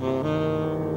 Mm-hmm.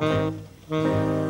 Música